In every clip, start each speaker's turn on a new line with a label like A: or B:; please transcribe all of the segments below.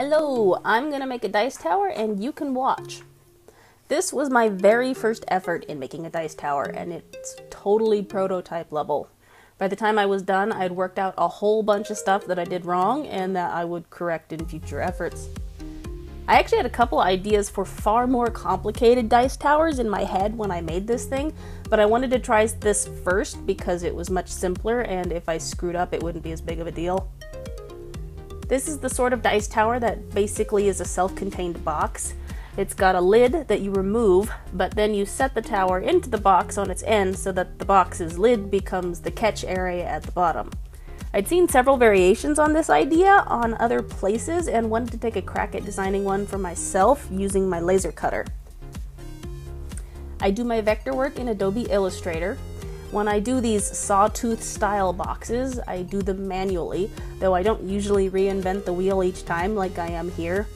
A: Hello, I'm gonna make a dice tower and you can watch. This was my very first effort in making a dice tower and it's totally prototype level. By the time I was done, I had worked out a whole bunch of stuff that I did wrong and that I would correct in future efforts. I actually had a couple ideas for far more complicated dice towers in my head when I made this thing, but I wanted to try this first because it was much simpler and if I screwed up, it wouldn't be as big of a deal. This is the sort of dice tower that basically is a self-contained box. It's got a lid that you remove, but then you set the tower into the box on its end so that the box's lid becomes the catch area at the bottom. I'd seen several variations on this idea on other places and wanted to take a crack at designing one for myself using my laser cutter. I do my vector work in Adobe Illustrator, when I do these sawtooth style boxes, I do them manually, though I don't usually reinvent the wheel each time like I am here.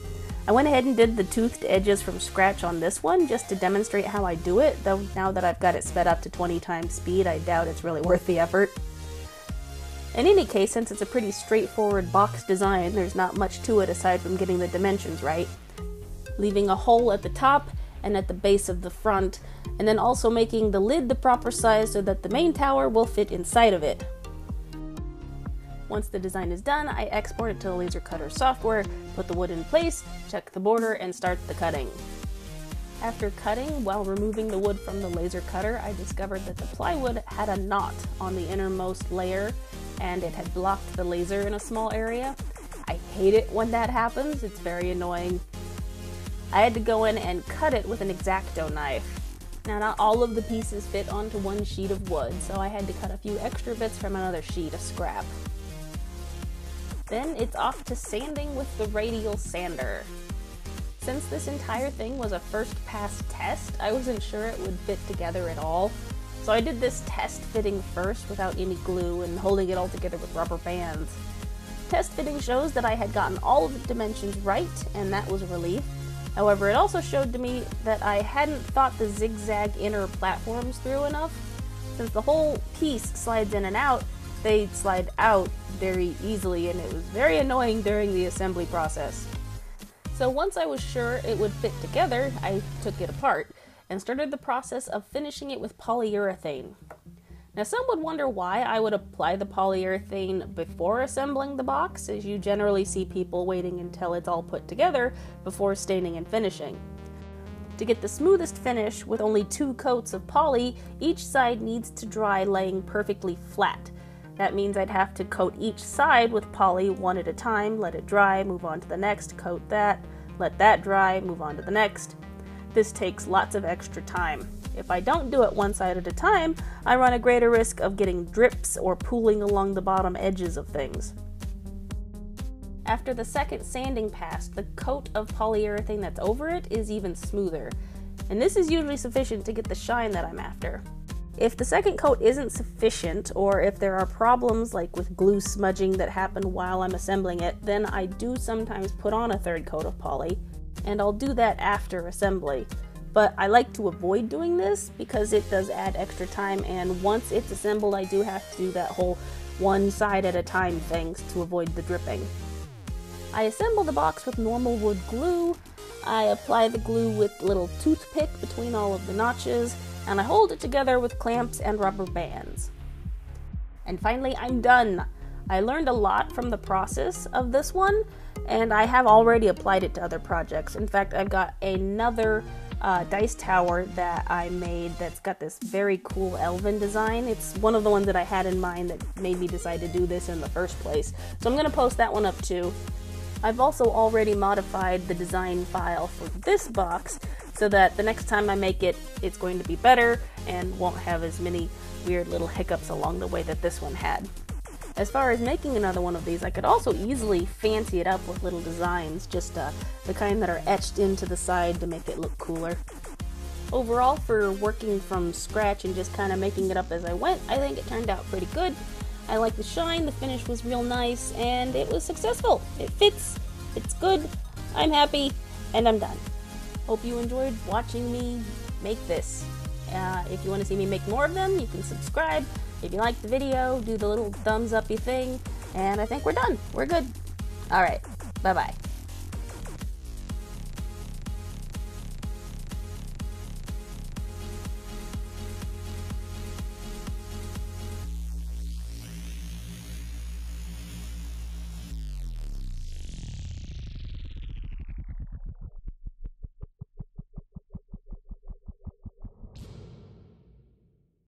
A: I went ahead and did the toothed edges from scratch on this one just to demonstrate how I do it, though now that I've got it sped up to 20 times speed, I doubt it's really worth the effort. In any case, since it's a pretty straightforward box design, there's not much to it aside from getting the dimensions right. Leaving a hole at the top and at the base of the front, and then also making the lid the proper size so that the main tower will fit inside of it. Once the design is done, I export it to the laser cutter software, put the wood in place, check the border, and start the cutting. After cutting, while removing the wood from the laser cutter, I discovered that the plywood had a knot on the innermost layer and it had blocked the laser in a small area. I hate it when that happens, it's very annoying. I had to go in and cut it with an X-Acto knife. Now not all of the pieces fit onto one sheet of wood, so I had to cut a few extra bits from another sheet of scrap. Then it's off to sanding with the radial sander. Since this entire thing was a first pass test, I wasn't sure it would fit together at all. So I did this test fitting first without any glue and holding it all together with rubber bands. Test fitting shows that I had gotten all of the dimensions right, and that was a relief. However, it also showed to me that I hadn't thought the zigzag inner platforms through enough. Since the whole piece slides in and out, they slide out very easily and it was very annoying during the assembly process. So once I was sure it would fit together, I took it apart and started the process of finishing it with polyurethane. Now, some would wonder why I would apply the polyurethane before assembling the box, as you generally see people waiting until it's all put together before staining and finishing. To get the smoothest finish with only two coats of poly, each side needs to dry laying perfectly flat. That means I'd have to coat each side with poly one at a time, let it dry, move on to the next, coat that, let that dry, move on to the next. This takes lots of extra time. If I don't do it one side at a time, I run a greater risk of getting drips or pooling along the bottom edges of things. After the second sanding pass, the coat of polyurethane that's over it is even smoother, and this is usually sufficient to get the shine that I'm after. If the second coat isn't sufficient, or if there are problems like with glue smudging that happen while I'm assembling it, then I do sometimes put on a third coat of poly, and I'll do that after assembly. But I like to avoid doing this because it does add extra time, and once it's assembled, I do have to do that whole one side at a time thing to avoid the dripping. I assemble the box with normal wood glue. I apply the glue with little toothpick between all of the notches, and I hold it together with clamps and rubber bands. And finally, I'm done. I learned a lot from the process of this one, and I have already applied it to other projects. In fact, I've got another uh, dice tower that I made that's got this very cool elven design. It's one of the ones that I had in mind that made me decide to do this in the first place. So I'm going to post that one up too. I've also already modified the design file for this box so that the next time I make it, it's going to be better and won't have as many weird little hiccups along the way that this one had. As far as making another one of these, I could also easily fancy it up with little designs, just uh, the kind that are etched into the side to make it look cooler. Overall, for working from scratch and just kind of making it up as I went, I think it turned out pretty good. I like the shine, the finish was real nice, and it was successful. It fits, it's good, I'm happy, and I'm done. Hope you enjoyed watching me make this. Uh, if you want to see me make more of them, you can subscribe. If you like the video, do the little thumbs uppy thing. And I think we're done. We're good. Alright. Bye bye.